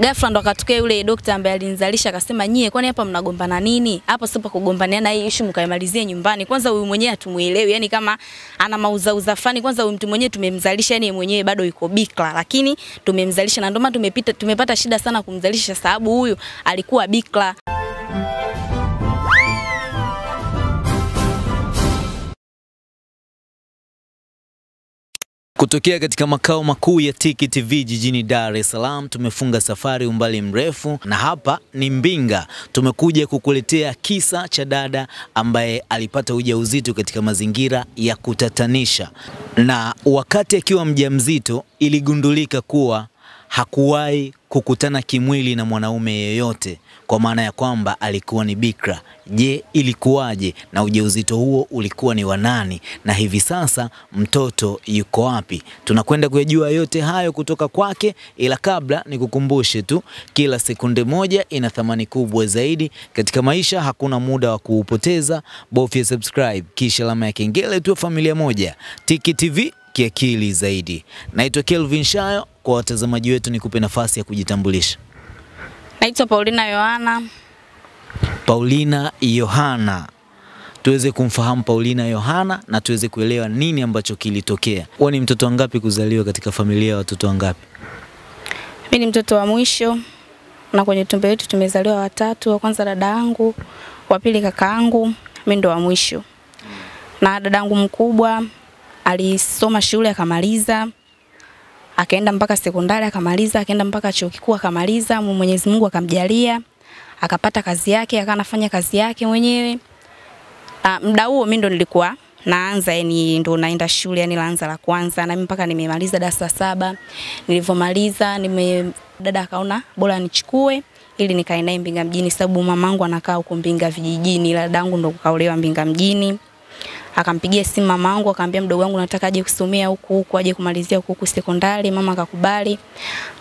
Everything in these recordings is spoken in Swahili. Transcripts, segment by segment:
ghafla ndo akatokea yule dokta ambaye alinizalisha akasema, nyie kwani hapa mnagombana nini? Hapo sio pa kugombaniana, hii issue mkaimalizie nyumbani. Kwanza huyu mwenyewe hatumuelewi, yani kama ana mauzauza fani. Kwanza huyu mtu mwenyewe tumemzalisha, yani mwenyewe bado yuko bikla lakini tumemzalisha na ndio maana tumepita tumepata shida sana kumzalisha, sababu huyu alikuwa bikra. Kutokea katika makao makuu ya Tiki TV jijini Dar es Salaam, tumefunga safari umbali mrefu, na hapa ni Mbinga. Tumekuja kukuletea kisa cha dada ambaye alipata ujauzito katika mazingira ya kutatanisha, na wakati akiwa mjamzito iligundulika kuwa hakuwahi kukutana kimwili na mwanaume yeyote, kwa maana ya kwamba alikuwa ni bikra. Je, ilikuwaje na ujauzito huo ulikuwa ni wa nani, na hivi sasa mtoto yuko wapi? Tunakwenda kuyajua yote hayo kutoka kwake, ila kabla nikukumbushe tu, kila sekunde moja ina thamani kubwa zaidi katika maisha. Hakuna muda wa kuupoteza, bofya subscribe kisha alama ya kengele, tuwe familia moja. Tiki TV kiakili zaidi. Naitwa Kelvin Shayo. Kwa watazamaji wetu, nikupe nafasi ya kujitambulisha. Naitwa Paulina Yohana. Paulina Yohana, tuweze kumfahamu Paulina Yohana na tuweze kuelewa nini ambacho kilitokea. Wewe ni mtoto wangapi kuzaliwa katika familia ya watoto wangapi? Mimi ni mtoto wa mwisho na kwenye tumbo yetu tumezaliwa watatu. Wa kwanza dada yangu, wa pili kaka yangu, mimi ndo wa mwisho. Na dada yangu mkubwa alisoma shule akamaliza, akaenda mpaka sekondari akamaliza, akaenda mpaka chuo kikuu akamaliza. Mwenyezi Mungu akamjalia akapata kazi yake, akawa anafanya kazi yake mwenyewe. Ah, muda huo mimi ndo nilikuwa naanza yani ndo naenda shule yani laanza la kwanza na mimi mpaka nimemaliza darasa saba. Nilivyomaliza nime dada akaona bora nichukue ili nikae naye Mbinga mjini sababu mamangu anakaa huko Mbinga vijijini, ila dadangu ndo kaolewa Mbinga mjini. Akampigia simu mamangu akamwambia mdogo wangu nataka aje kusomea huku huku aje kumalizia huku huku sekondari. Mama akakubali.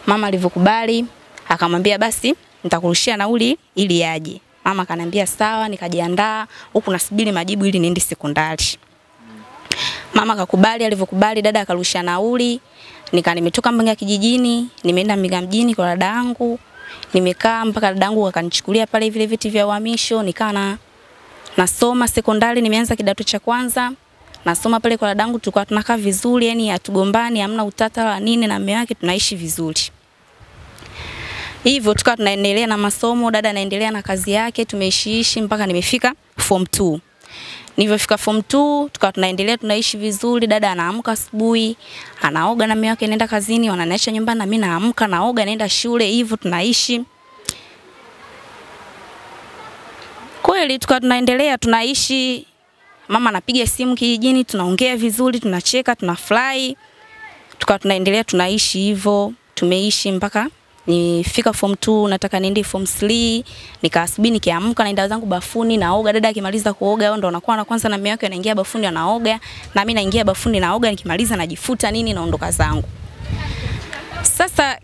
Mama alivyokubali akamwambia basi nitakurushia nauli ili aje. Mama akaniambia sawa, nikajiandaa huku nasubiri majibu ili niende sekondari. Mama akakubali, alivyokubali dada akarusha nauli. Nika nimetoka Mbinga kijijini, nimeenda Mbinga mjini kwa dada yangu. Nimekaa mpaka dada yangu akanichukulia pale vile viti vya uhamisho, nikaa na nasoma sekondari, nimeanza kidato cha kwanza. Nasoma pale kwa dadangu, tulikuwa tunakaa vizuri, yani hatugombani, hamna utata wa nini, na mume wake tunaishi vizuri. Hivyo tukawa tunaendelea na masomo, dada anaendelea na kazi yake, tumeishiishi mpaka nimefika form 2. Nilivyofika form 2 tukawa tunaendelea tunaishi vizuri, dada anaamka asubuhi, anaoga na mume wake anaenda kazini, wananiacha nyumbani na mimi naamka naoga naenda shule, hivyo tunaishi. Kweli tukawa tunaendelea tunaishi, mama anapiga simu kijijini, tunaongea vizuri, tunacheka, tunafurahi. Tukawa tunaendelea tunaishi hivyo, tumeishi mpaka nifika form 2 nataka niende form 3 nikaasubuhi nikiamka naenda zangu bafuni naoga. Dada akimaliza kuoga ndo anakuwa na kwanza na mimi wake anaingia bafuni anaoga. Na mimi naingia bafuni naoga. Nikimaliza najifuta nini naondoka zangu. Sasa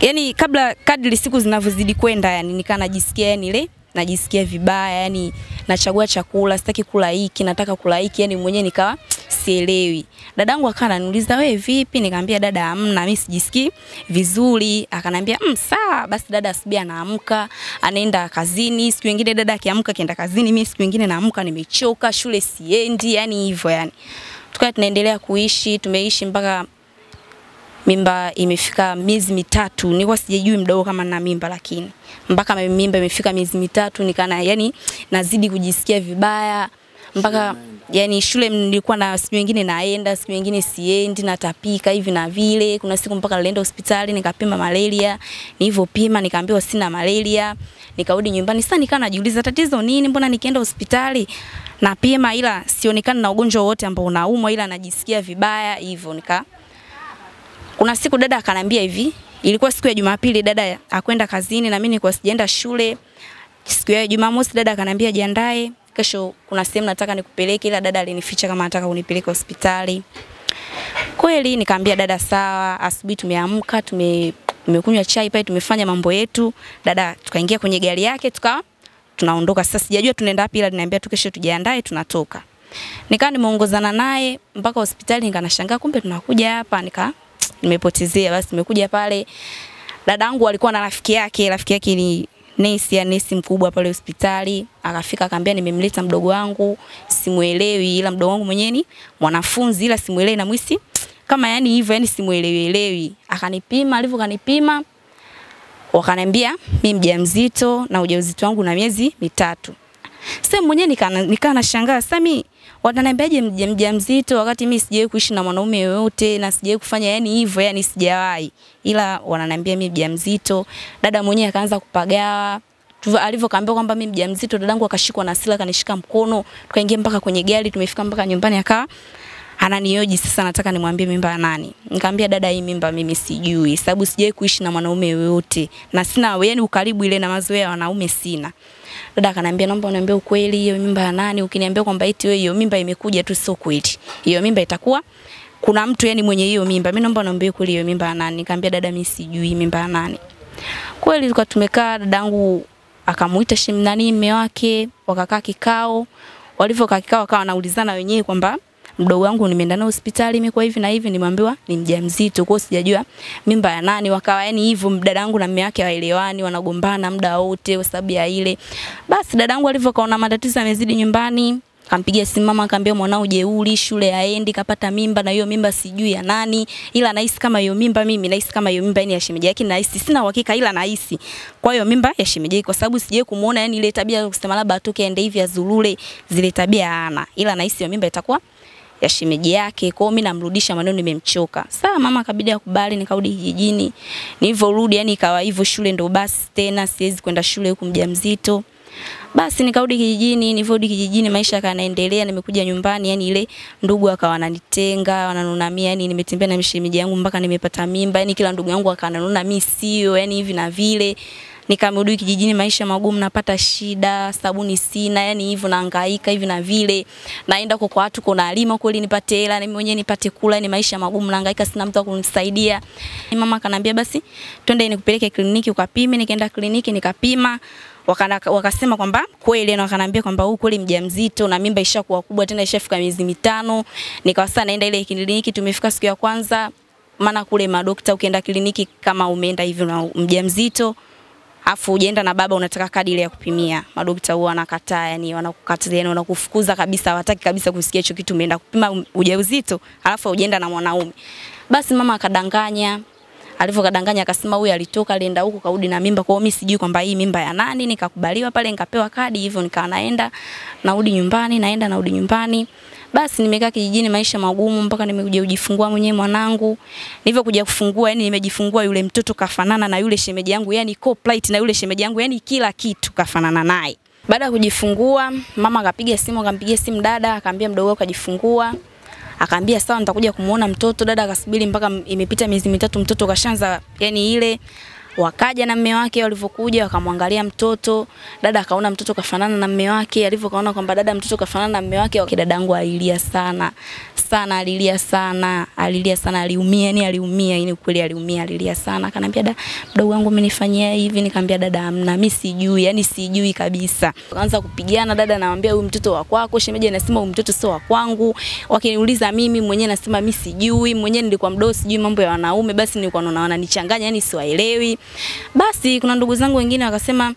yani kabla kadri siku zinavyozidi kwenda yani nikaa najisikia yani ile najisikia vibaya yani nachagua chakula sitaki kula hiki nataka kula hiki yani mwenyewe nikawa sielewi. Dadangu akawa ananiuliza wewe vipi? Nikamwambia dada, amna, mimi sijisikii vizuri. Akanambia mm, sawa basi. Dada asubuhi anaamka anaenda kazini, siku nyingine dada akiamka kienda kazini, mimi siku nyingine naamka nimechoka, shule siendi, yani hivyo yani. Tukawa tunaendelea kuishi, tumeishi mpaka mimba imefika miezi mitatu. Nilikuwa sijajui mdogo kama na mimba, lakini mpaka mimba imefika miezi mitatu nikana yani nazidi kujisikia vibaya mpaka yani shule nilikuwa na siku nyingine naenda, siku nyingine siendi, natapika hivi na vile. Kuna siku mpaka nilienda hospitali nikapima malaria, nilivyopima nikaambiwa sina malaria. Nikarudi nyumbani, sasa nikaa najiuliza tatizo nini, mbona nikienda hospitali napima ila sionekani na ugonjwa wote ambao unaumwa, ila najisikia vibaya hivyo. Nika kuna siku dada akanambia hivi, ilikuwa siku ya Jumapili, dada akwenda kazini na mimi nilikuwa sijaenda shule. Siku ya Jumamosi dada akanambia jiandae, kesho kuna sehemu nataka nikupeleke, ila dada alinificha kama nataka unipeleke hospitali. Kweli nikamwambia dada sawa. Asubuhi tumeamka tume tumekunywa chai pale, tumefanya mambo yetu. Dada tukaingia kwenye gari yake tukawa tunaondoka. Sasa sijajua tunaenda wapi, ila niambia tu kesho tujiandae, tunatoka. Nikawa nimeongozana naye mpaka hospitali, nikanashangaa kumbe tunakuja hapa, nika nimepotezea. Basi nimekuja pale dadangu alikuwa na rafiki yake, rafiki yake ni nesi ya nesi mkubwa pale hospitali. Akafika akaambia, nimemleta mdogo wangu, simuelewi, ila mdogo wangu mwenyewe ni mwanafunzi, ila simuelewi na mwisi kama yani hivyo, yani simuelewi elewi. Akanipima, alivyo kanipima wakaniambia mimi mjamzito na ujauzito wangu na miezi mitatu. Sasa mwenyewe nikaa nashangaa sasa mimi wananiambiaje mjamzito wakati mimi sijawahi kuishi na mwanaume yoyote na sijawahi kufanya yani hivyo yani sijawahi. Ila wananiambia mimi mjamzito. Dada mwenyewe akaanza kupagawa. alivyokaambia kwamba mimi mjamzito, dadangu akashikwa na hasira kanishika mkono, tukaingia mpaka kwenye gari, tumefika mpaka nyumbani akawa ananioji sasa, nataka nimwambie mimba ya nani. Nikamwambia dada, hii mimba mimi sijui, sababu sijawahi kuishi na mwanaume yoyote na sina yani ukaribu ile na mazoea ya wanaume sina. Dada akaniambia naomba uniambie ukweli, hiyo mimba ya nani? Ukiniambia kwamba eti wewe hiyo mimba imekuja tu, sio kweli. Hiyo mimba itakuwa kuna mtu yani mwenye hiyo mimba. Mimi naomba uniambie kweli, hiyo mimba ya nani? Nikamwambia dada, mimi sijui mimba ya nani. Kweli tulikuwa tumekaa, dadangu akamuita shim nani mume wake, wakakaa kikao. Walivyokaa kikao, wakawa wanaulizana wenyewe kwamba mdogo wangu nimeenda naye hospitali imekuwa hivi na hivi, nimeambiwa ni mjamzito, kwa sijajua mimba ya nani. Wakawa yani hivyo, dadangu na mume wake hawaelewani, wanagombana muda wote kwa sababu ya ile. Basi dadangu alivyokaona matatizo yamezidi nyumbani, Kampigia simu mama akamwambia mwanao jeuri, shule haendi, kapata mimba na hiyo mimba sijui ya nani, ila nahisi kama hiyo mimba mimi nahisi kama hiyo mimba ni ya shemeji yake, nahisi sina uhakika, ila nahisi kwa hiyo mimba ya shemeji kwa sababu sijawahi kumuona yani ile tabia ya kusema labda atoke aende hivi azurure, zile tabia hana, ila nahisi hiyo mimba itakuwa ya shemeji yake. kwao mimi namrudisha maneno, nimemchoka. Sawa, mama akabidi akubali, nikarudi kijijini. Nilivyorudi yani ikawa hivyo, shule ndo basi tena, siwezi kwenda shule huku mjamzito. Basi nikarudi kijijini, nilivyorudi kijijini maisha yakaendelea, nimekuja nyumbani, yani ile ndugu akawa wananitenga, wananunamia, yani nimetembea na mshemeji yangu mpaka nimepata mimba, yani kila ndugu yangu akananuna mimi sio, yani hivi na vile. Nikarudi kijijini, maisha magumu, napata shida, sabuni sina, yani hivyo nahangaika hivi na vile. Naenda kwa watu kuna alima kweli nipate hela, mimi mwenyewe nipate kula, ni maisha magumu, nahangaika, sina mtu wa kunisaidia. Mama akanambia basi twende nikupeleke kliniki ukapime, nikaenda kliniki nikapima wakana, wakasema kwamba kweli na wakaniambia kwamba huyu kweli mjamzito na mimba ishakuwa kubwa tena ishafika miezi mitano. Nikawa sasa naenda ile kliniki, tumefika siku ya kwanza, maana kule madokta ukienda kliniki kama umeenda hivi na mjamzito afu ujaenda na baba unataka kadi ile ya kupimia, madokta huwa wanakataa, yani wanakukatalia, yani wanakufukuza kabisa, hawataki kabisa kusikia hicho kitu. Umeenda kupima ujauzito alafu ujaenda na mwanaume. Basi mama akadanganya, alivyokadanganya akasema huyu alitoka alienda huko karudi na mimba. Kwa hiyo mimi sijui kwamba hii mimba ya nani. Nikakubaliwa pale, nikapewa kadi hivyo, nikawa naenda narudi nyumbani, naenda narudi nyumbani. Basi nimekaa kijijini, maisha magumu, mpaka nimekuja kujifungua mwenyewe mwanangu. Nilivyokuja kufungua, yani nimejifungua, yule mtoto kafanana na yule shemeji yangu, yani co-plate na yule shemeji yangu, yani kila kitu kafanana naye. Baada ya kujifungua, mama akapiga simu, akampigia simu dada, akaambia mdogo wako kajifungua akaambia sawa, nitakuja kumuona mtoto. Dada akasubiri mpaka imepita miezi mitatu, mtoto kashanza yani ile wakaja na mme wake, walivyokuja wakamwangalia mtoto. Dada akaona mtoto kafanana na mme wake, alivyokaona kwamba dada mtoto kafanana na mme wake, dadangu alilia sana sana, alilia sana, alilia sana, aliumia, yani aliumia, yani kweli aliumia, alilia sana. Akaniambia da, mdogo wangu amenifanyia hivi. Nikamwambia dada, amna, mimi sijui, yani sijui kabisa. Akaanza kupigana, dada anamwambia huyu mtoto wa kwako, shemeji anasema huyu mtoto sio wa kwangu. Wakiniuliza mimi mwenyewe nasema mimi sijui, mwenyewe nilikuwa mdogo, sijui mambo ya wanaume, basi nilikuwa naona wananichanganya, yani siwaelewi. Basi kuna ndugu zangu wengine wakasema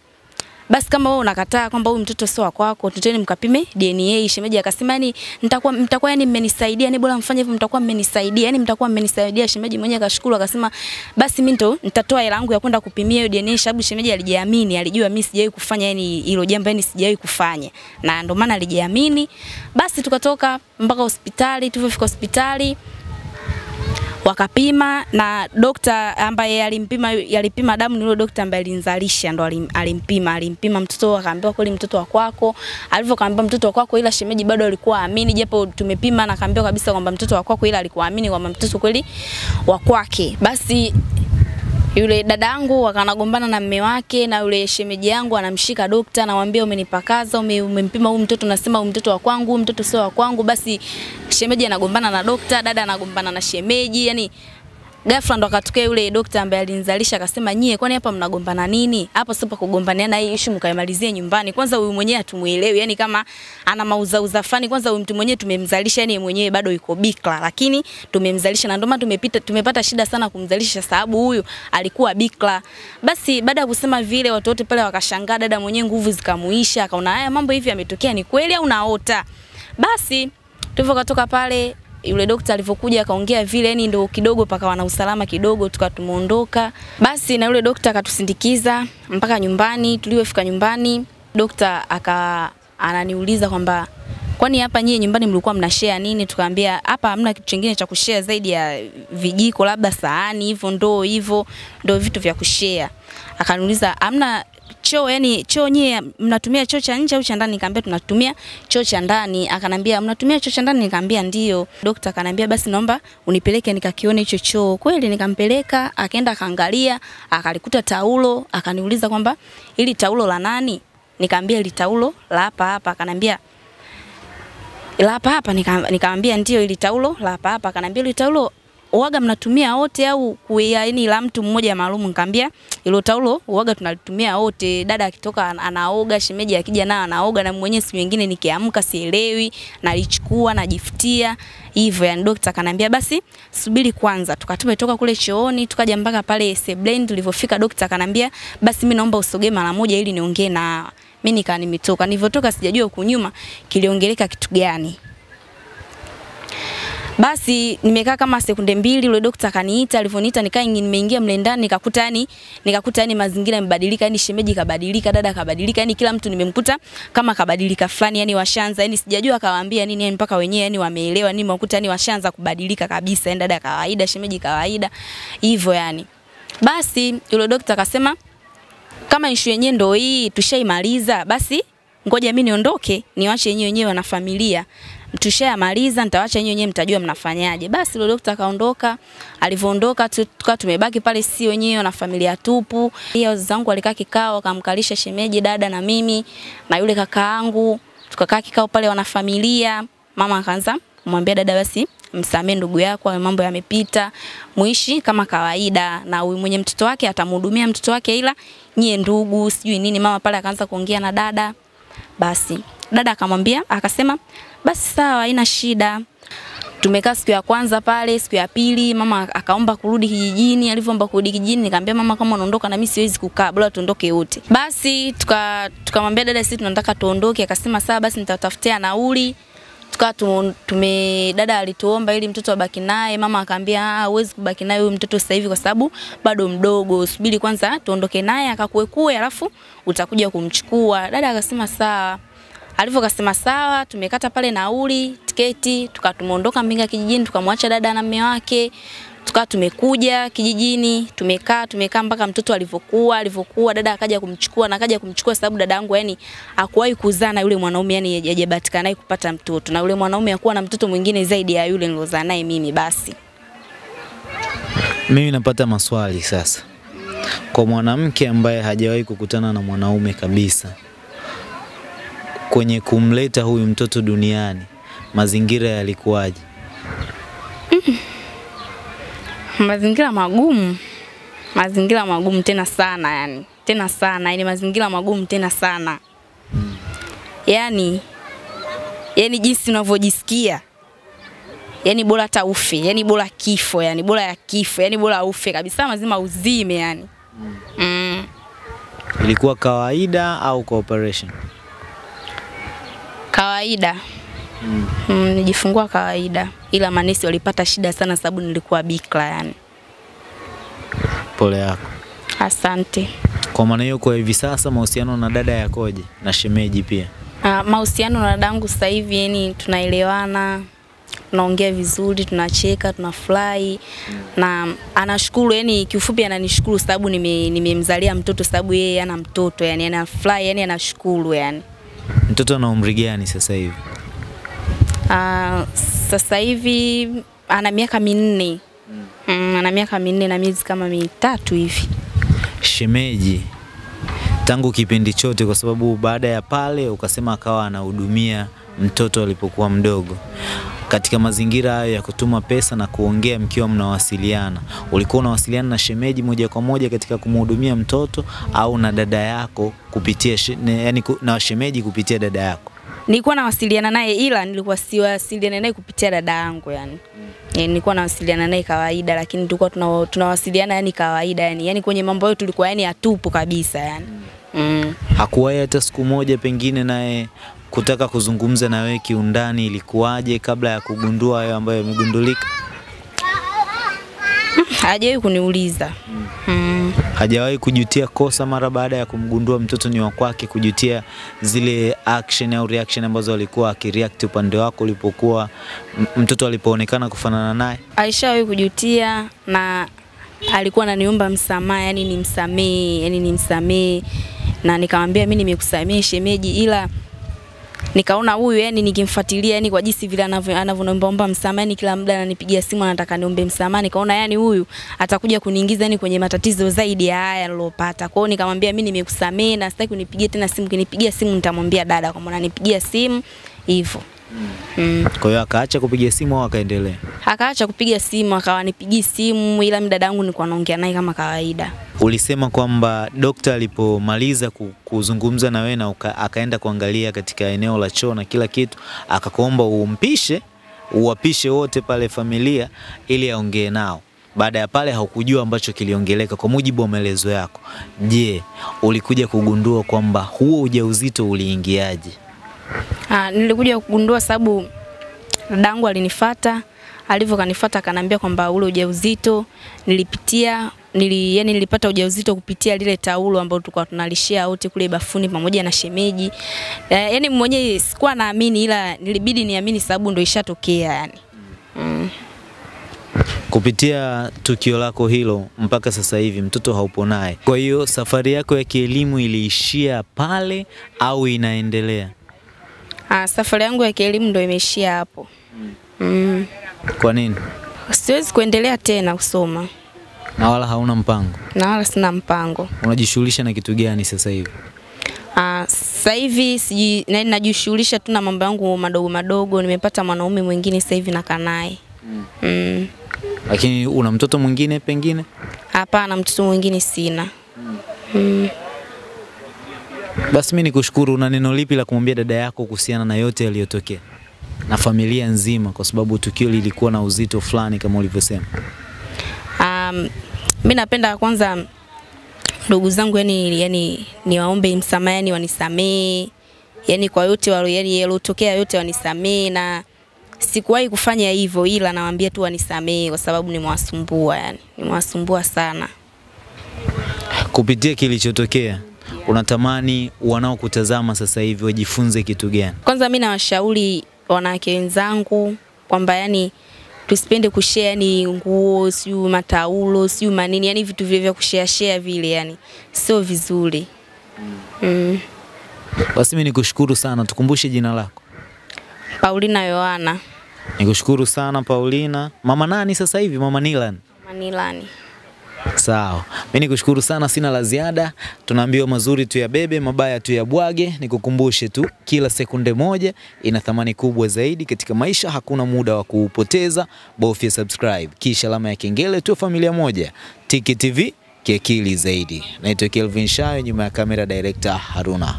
basi kama wewe unakataa kwamba huyu mtoto sio wako tuteni mkapime DNA. Shemeji akasema yani nitakuwa mtakuwa yani mmenisaidia, yani bora mfanye hivyo, mtakuwa mmenisaidia, yani mtakuwa mmenisaidia. Shemeji mwenyewe akashukuru akasema basi mimi ndo nitatoa hela yangu ya kwenda kupimia hiyo DNA, sababu shemeji alijiamini, alijua mimi sijawahi kufanya yani hilo jambo, yani sijawahi kufanya, na ndio maana alijiamini. Basi tukatoka mpaka hospitali, tulipofika hospitali wakapima na dokta ambaye alimpima alipima damu ni yule dokta ambaye alinzalisha ndo alimpima alimpima mtoto akaambiwa kweli mtoto wa kwako. Alivyokaambiwa mtoto wa kwako, ila shemeji bado alikuwa amini, japo tumepima na kaambiwa kabisa kwamba mtoto wa kwako, ila alikuwa amini kwamba mtoto kweli wa kwake. Basi yule dadangu akanagombana na mme wake na yule shemeji yangu anamshika dokta, anamwambia umenipakaza, ume, umempima huyu mtoto, nasema huyu mtoto wa kwangu, mtoto sio wa kwangu. Basi shemeji anagombana na dokta, dada anagombana na shemeji, yani ghafla ndo akatokea yule dokta ambaye alinizalisha akasema, nyie kwani hapa mnagombana nini? Hapa sio pa kugombaniana, hii issue mkaimalizie nyumbani. Kwanza huyu mwenyewe hatumuelewi, yani kama ana mauzauza fani. Kwanza huyu mtu mwenyewe tumemzalisha, yani mwenyewe bado yuko bikra, lakini tumemzalisha na ndio maana tumepita tumepata shida sana kumzalisha, sababu huyu alikuwa bikra. Basi baada ya kusema vile, watu wote pale wakashangaa, dada mwenyewe nguvu zikamuisha, akaona haya mambo hivi yametokea ni kweli au naota? Basi tulivyokatoka pale yule dokta alivyokuja akaongea vile, yani ndo kidogo pakawa na usalama kidogo, tukawa tumeondoka. Basi na yule dokta akatusindikiza mpaka nyumbani. Tulivyofika nyumbani, dokta aka ananiuliza kwamba kwani hapa nyie nyumbani mlikuwa mna share nini? Tukaambia hapa hamna kitu kingine cha kushare zaidi ya vijiko, labda sahani hivyo, ndoo hivyo, ndo vitu vya kushare. Akaniuliza hamna choo yani choo nyie mnatumia choo cha nje au cha ndani? Nikamwambia tunatumia choo cha ndani. Akanambia mnatumia choo cha ndani? Nikamwambia ndio. Dokta akanambia basi naomba unipeleke nikakione hicho choo. Kweli nikampeleka, akaenda akaangalia, akalikuta taulo, akaniuliza kwamba ili taulo la nani? Nikamwambia ili taulo la hapa hapa. Akanambia la hapa hapa, nikamwambia ndio, ili taulo la hapa hapa. Akanambia ili taulo uwaga mnatumia wote au kuia yani la mtu mmoja maalum? Nikamwambia ilo taulo uwaga tunalitumia wote. Dada akitoka an- anaoga, shemeji akija nayo anaoga, na mwenyewe siku nyingine nikiamka sielewi, nalichukua najifutia hivyo. Yani dokta akanambia basi subiri kwanza, tuka tumetoka kule chooni tukaja mpaka pale sebleni. Tulivyofika dokta akanambia basi mimi naomba usogee mara moja ili niongee na mimi. Nikaa nimetoka, nilivyotoka sijajua huku nyuma kiliongeleka kitu gani. Basi nimekaa kama sekunde mbili, yule dokta akaniita. Alivyoniita nikaa nimeingia mle ndani, nikakuta yani nikakuta yani mazingira yamebadilika, yani shemeji kabadilika, dada kabadilika, yani kila mtu nimemkuta kama kabadilika fulani, yani washanza, yani sijajua akawaambia nini, yani mpaka wenyewe yani wameelewa nini, wakuta yani washanza kubadilika kabisa, yani dada kawaida, shemeji kawaida, hivyo yani. Basi yule dokta akasema kama issue yenyewe ndo hii tushaimaliza, basi ngoja mimi niondoke, niwache yenyewe wenyewe na familia tushayamaliza, nitawacha nyinyi wenyewe mtajua mnafanyaje. Basi yule dokta akaondoka. Alivyoondoka tukawa tumebaki pale si wenyewe na familia tupu. Pia wazazi wangu walikaa kikao, akamkalisha shemeji, dada na mimi na yule kakaangu, tukakaa kikao pale wana familia. Mama akaanza kumwambia dada, basi msamee ndugu yako, hayo mambo yamepita, muishi kama kawaida, na huyu mwenye mtoto wake atamhudumia mtoto wake, ila nyie ndugu sijui nini. Mama pale akaanza kuongea na dada basi dada akamwambia akasema basi sawa, haina shida. Tumekaa siku ya kwanza pale, siku ya pili mama akaomba kurudi kijijini. Alivyoomba kurudi kijijini, nikamwambia mama, kama unaondoka na mimi siwezi kukaa, bora tuondoke wote. Basi tukamwambia tuka dada, sisi tunataka tuondoke. Akasema sawa, basi nitatafutia nauli. Tukawa tume, dada alituomba ili mtoto abaki naye. Mama akaambia ah, huwezi kubaki naye huyu mtoto sasa hivi kwa sababu bado mdogo, subiri kwanza tuondoke naye akakuekue, alafu utakuja kumchukua. Dada akasema sawa. Alivyokasema sawa, tumekata pale nauli, tiketi, tukatumondoka Mbinga kijijini, tukamwacha dada na mume wake. Tukawa tumekuja kijijini, tumekaa tumekaa mpaka mtoto alivyokuwa alivyokuwa, dada akaja kumchukua na akaja kumchukua sababu dada yangu yani hakuwahi kuzaa na yule mwanaume, yani hajabahatika naye kupata mtoto, na yule mwanaume hakuwa na mtoto mwingine zaidi ya yule nilozaa naye mimi. Basi Mimi napata maswali sasa. Kwa mwanamke ambaye hajawahi kukutana na mwanaume kabisa, kwenye kumleta huyu mtoto duniani, mazingira yalikuwaje? Mazingira magumu, mazingira magumu tena sana, yani tena sana, yani mazingira magumu tena sana, yani yani jinsi unavyojisikia yani bora hata ufe, yani bora kifo, yani bora ya kifo, yani bora ufe kabisa, mazima uzime yani. Mm. Ilikuwa kawaida au cooperation? Kawaida. Mm, Mm, nijifungua kawaida, ila manesi walipata shida sana sababu nilikuwa bikra yani. Pole yako. Asante. Kwa maana hiyo, kwa hivi sasa mahusiano na dada yakoje na shemeji pia? Uh, mahusiano na dadangu sasa hivi yani tunaelewana, tunaongea vizuri, tunacheka, tunafurahi na anashukuru, yani kiufupi ananishukuru sababu nimemzalia nime- mtoto sababu yeye ana mtoto yani anafurahi, yani anashukuru yani. Mtoto ana umri gani sasa hivi? Uh, sasa hivi ana miaka minne. Mm, ana miaka minne na miezi kama mitatu hivi. Shemeji tangu kipindi chote, kwa sababu baada ya pale ukasema akawa anahudumia mtoto alipokuwa mdogo, Katika mazingira hayo ya kutuma pesa na kuongea mkiwa mnawasiliana, ulikuwa unawasiliana na shemeji moja kwa moja katika kumhudumia mtoto au na dada yako kupitia yani na shemeji kupitia dada yako? Nilikuwa nawasiliana naye ila nilikuwa siwasiliana naye kupitia dada yangu yani. Mm. Yani nilikuwa nawasiliana naye kawaida lakini tulikuwa tuna, tunawasiliana yani kawaida yani. Yani kwenye mambo yetu tulikuwa yani hatupo kabisa yani. Mm. Hakuwahi hata siku moja pengine naye kutaka kuzungumza na wewe kiundani, ilikuwaje kabla ya kugundua hayo ambayo yamegundulika? Hajawahi kuniuliza. Mm. mm. Hajawahi kujutia kosa mara baada ya kumgundua mtoto ni wa kwake, kujutia zile action au reaction ambazo alikuwa akireact upande wako ulipokuwa mtoto alipoonekana kufanana naye? Aishawahi kujutia na alikuwa ananiomba msamaha, yani ni nimsamehe, yani nimsamehe, na nikamwambia mimi nimekusamehe shemeji, ila nikaona huyu yani nikimfuatilia yani kwa jinsi vile anavyo anavyoniomba msamaha, yani kila muda ananipigia simu anataka niombe msamaha, nikaona yani huyu atakuja kuniingiza yani kwenye matatizo zaidi ya haya nilopata. Kwa hiyo nikamwambia mimi nimekusamehe na sitaki unipigie tena simu, kinipigia simu nitamwambia dada kwamba nipigia simu hivyo. Mm. Kwa hiyo akaacha kupiga simu au akaendelea? Akaacha kupiga simu, akawanipigi simu, ila mimi dadangu nilikuwa naongea naye kama kawaida. Ulisema kwamba dokta alipomaliza kuzungumza na wewe na akaenda kuangalia katika eneo la choo na kila kitu, akakuomba umpishe uwapishe wote pale familia ili aongee nao. Baada ya pale haukujua ambacho kiliongeleka kwa mujibu wa maelezo yako. Je, ulikuja kugundua kwamba huo ujauzito uliingiaje? Ah, nilikuja kugundua sababu dadangu alinifuata, alivyo kanifuata akaniambia kwamba ule ujauzito nilipitia nili, yani nilipata ujauzito kupitia lile taulo ambalo tulikuwa tunalishia wote kule bafuni pamoja na shemeji. Eh, yani mwenyewe sikuwa naamini ila nilibidi niamini sababu ndo ishatokea yani. Mm. Kupitia tukio lako hilo mpaka sasa hivi mtoto haupo naye. Kwa hiyo safari yako ya kielimu iliishia pale au inaendelea? Ah, safari yangu ya kielimu ndo imeishia hapo. Mm. Kwa nini? Siwezi kuendelea tena kusoma Na wala hauna mpango? na wala sina mpango. Unajishughulisha na kitu gani sasa hivi? Ah, sasa hivi siji na- najishughulisha tu na mambo yangu madogo madogo. Nimepata mwanaume mwingine sasa hivi nakaa naye. Mm. Mm. Lakini una mtoto mwingine pengine? Hapana, mtoto mwingine sina. Mm. Mm. Basi mimi nikushukuru. Una neno lipi la kumwambia dada yako kuhusiana na yote yaliyotokea na familia nzima, kwa sababu tukio lilikuwa na uzito fulani kama ulivyosema? Um, mi napenda kwanza ndugu zangu yani, yani niwaombe msamaha, yani wanisamee, yani kwa yote walo, yani yalotokea yote wanisamee, na sikuwahi kufanya hivyo, ila nawaambia tu wanisamee kwa sababu nimewasumbua, yani nimewasumbua sana. Kupitia kilichotokea, unatamani wanaokutazama sasa hivi wajifunze kitu gani? Kwanza mimi nawashauri wanawake wenzangu kwamba yani tusipende kushare yani nguo siyo mataulo siyo manini yani vitu vile vya kushare share vile yani sio vizuri. Mm. Basi mimi nikushukuru sana, tukumbushe jina lako. Paulina Yohana Nikushukuru sana Paulina. Mama nani sasa hivi? Mama Nilan. Manilani. Sawa, mi nikushukuru sana, sina la ziada. Tunaambiwa mazuri tu ya bebe, mabaya tu ya bwage. Nikukumbushe tu, kila sekunde moja ina thamani kubwa zaidi katika maisha. Hakuna muda wa kuupoteza, bofya subscribe kisha alama ya kengele tu, familia moja. Tiki TV kiakili zaidi. Naitwa Kelvin Shayo, nyuma ya kamera director Haruna